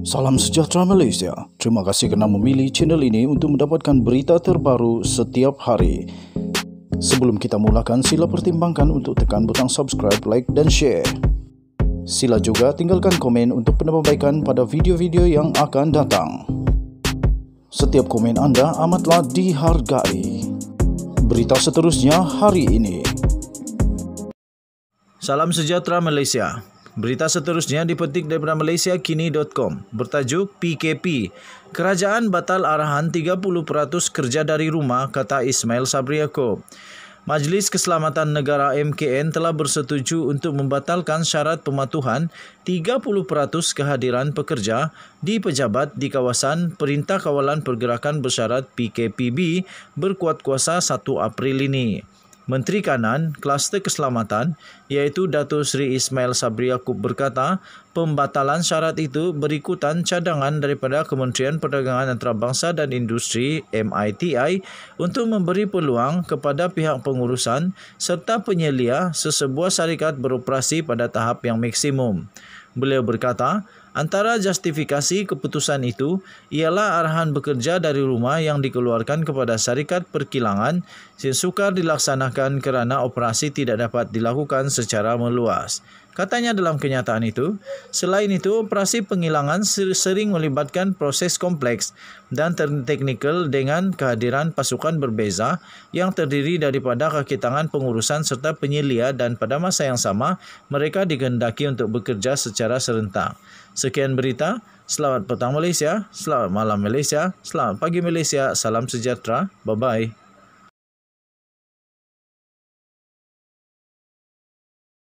Salam sejahtera Malaysia. Terima kasih kerana memilih channel ini untuk mendapatkan berita terbaru setiap hari. Sebelum kita mulakan, sila pertimbangkan untuk tekan butang subscribe, like dan share. Sila juga tinggalkan komen untuk penambahbaikan pada video-video yang akan datang. Setiap komen anda amatlah dihargai. Berita seterusnya hari ini. Salam sejahtera Malaysia. Berita seterusnya dipetik daripada malaysiakini.com bertajuk PKP. Kerajaan batal arahan 30% kerja dari rumah, kata Ismail Sabri Yaakob. Majlis Keselamatan Negara MKN telah bersetuju untuk membatalkan syarat pematuhan 30% kehadiran pekerja di pejabat di kawasan Perintah Kawalan Pergerakan Bersyarat PKPB berkuat kuasa 1 April ini. Menteri Kanan Kluster Keselamatan iaitu Datuk Seri Ismail Sabri Yaakob berkata pembatalan syarat itu berikutan cadangan daripada Kementerian Perdagangan Antarabangsa dan Industri MITI untuk memberi peluang kepada pihak pengurusan serta penyelia sesebuah syarikat beroperasi pada tahap yang maksimum. Beliau berkata, Antara justifikasi keputusan itu ialah arahan bekerja dari rumah yang dikeluarkan kepada syarikat perkilangan yang sukar dilaksanakan kerana operasi tidak dapat dilakukan secara meluas. Katanya dalam kenyataan itu, selain itu operasi penghilangan sering melibatkan proses kompleks dan teknikal dengan kehadiran pasukan berbeza yang terdiri daripada kaki tangan pengurusan serta penyelia dan pada masa yang sama mereka dikehendaki untuk bekerja secara serentak. Sekian berita. Selamat petang Malaysia, selamat malam Malaysia, selamat pagi Malaysia, salam sejahtera. Bye bye.